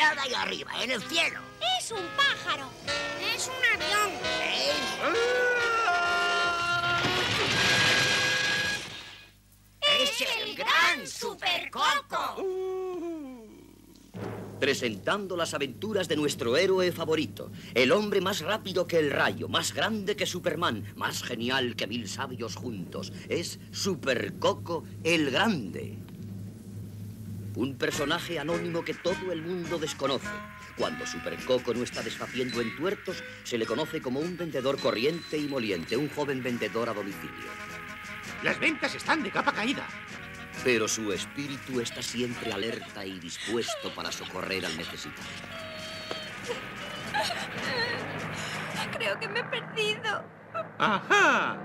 Ahí arriba, en el cielo. Es un pájaro. Es un avión. Es, el gran Super Coco. Presentando las aventuras de nuestro héroe favorito, el hombre más rápido que el rayo, más grande que Superman, más genial que mil sabios juntos. Es Super Coco el Grande. Un personaje anónimo que todo el mundo desconoce. Cuando Super Coco no está desfaciendo en tuertos, se le conoce como un vendedor corriente y moliente, un joven vendedor a domicilio. Las ventas están de capa caída. Pero su espíritu está siempre alerta y dispuesto para socorrer al necesitado. Creo que me he perdido. ¡Ajá!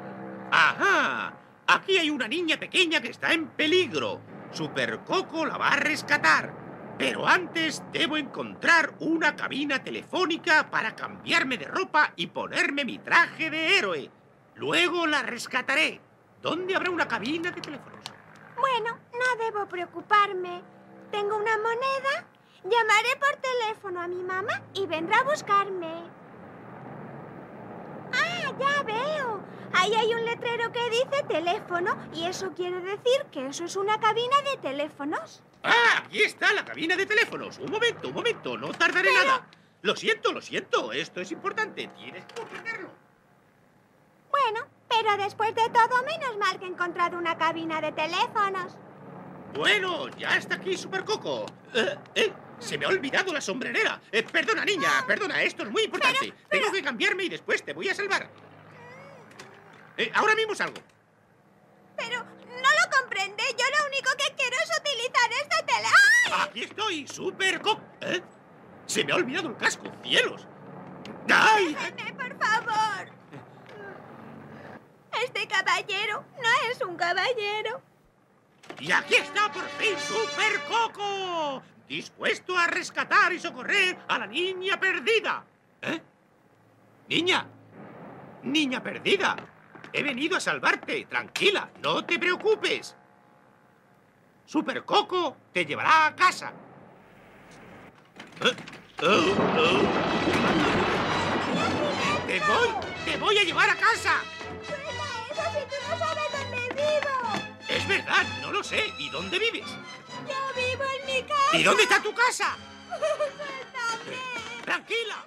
¡Ajá! Aquí hay una niña pequeña que está en peligro. Super Coco la va a rescatar. Pero antes debo encontrar una cabina telefónica para cambiarme de ropa y ponerme mi traje de héroe. Luego la rescataré. ¿Dónde habrá una cabina de teléfonos? Bueno, no debo preocuparme. Tengo una moneda. Llamaré por teléfono a mi mamá y vendrá a buscarme. Ah, ya. Ahí hay un letrero que dice teléfono y eso quiere decir que eso es una cabina de teléfonos. ¡Ah! Aquí está la cabina de teléfonos. Un momento, un momento. No tardaré nada. Lo siento, lo siento. Esto es importante. Tienes que comprenderlo. Bueno, pero después de todo, menos mal que he encontrado una cabina de teléfonos. Bueno, ya está aquí Super Coco. Eh, eh, se me ha olvidado la sombrerera. Eh, perdona, niña, perdona, esto es muy importante. Tengo que cambiarme y después te voy a salvar. Eh, ahora mismo salgo. Pero no lo comprende. Yo lo único que quiero es utilizar este tele... ¡Ay! Aquí estoy, Super Coco. ¿Eh? Se me ha olvidado el casco, cielos. ¡Ay! Déjeme, por favor. Este caballero no es un caballero. Y aquí está por fin Super Coco, dispuesto a rescatar y socorrer a la niña perdida. ¿Eh? Niña, niña perdida. He venido a salvarte. Tranquila, no te preocupes. Super Coco te llevará a casa. ¿Eh? Oh, oh. Te voy, te voy a llevar a casa. Suelta eso si tú no sabes dónde vivo. Es verdad, no lo sé. ¿Y dónde vives? Yo vivo en mi casa. ¿Y dónde está tu casa? Suéltame. Tranquila,